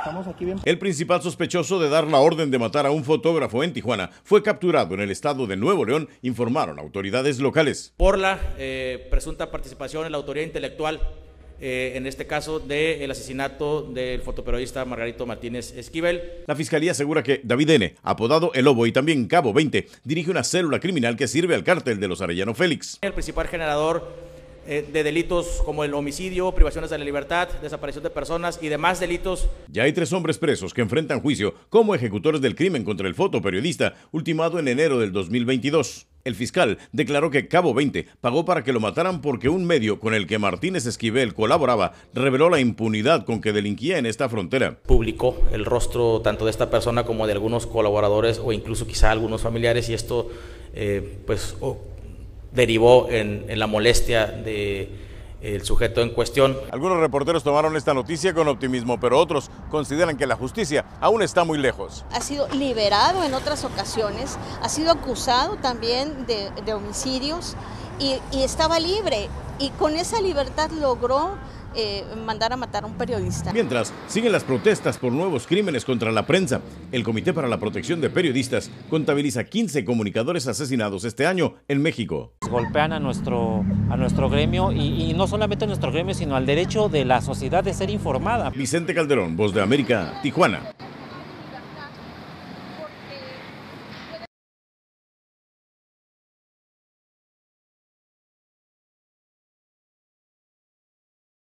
estamos aquí bien. El principal sospechoso de dar la orden de matar a un fotógrafo en Tijuana fue capturado en el estado de Nuevo León, informaron autoridades locales. Por la eh, presunta participación en la autoría intelectual eh, en este caso del asesinato del fotoperiodista Margarito Martínez Esquivel. La fiscalía asegura que David N., apodado El Lobo y también Cabo 20, dirige una célula criminal que sirve al cártel de los Arellano Félix. El principal generador eh, de delitos como el homicidio, privaciones de la libertad, desaparición de personas y demás delitos. Ya hay tres hombres presos que enfrentan juicio como ejecutores del crimen contra el fotoperiodista, ultimado en enero del 2022. El fiscal declaró que Cabo 20 pagó para que lo mataran porque un medio con el que Martínez Esquivel colaboraba reveló la impunidad con que delinquía en esta frontera. Publicó el rostro tanto de esta persona como de algunos colaboradores o incluso quizá algunos familiares y esto eh, pues derivó en, la molestia de el sujeto en cuestión. Algunos reporteros tomaron esta noticia con optimismo, pero otros consideran que la justicia aún está muy lejos. Ha sido liberado en otras ocasiones, ha sido acusado también de, homicidios y, y estaba libre y con esa libertad logró eh, mandar a matar a un periodista. Mientras, siguen las protestas por nuevos crímenes contra la prensa. El Comité para la Protección de Periodistas contabiliza 15 comunicadores asesinados este año en México. Golpean a nuestro, a nuestro gremio y, y no solamente a nuestro gremio, sino al derecho de la sociedad de ser informada. Vicente Calderón, Voz de América, Tijuana.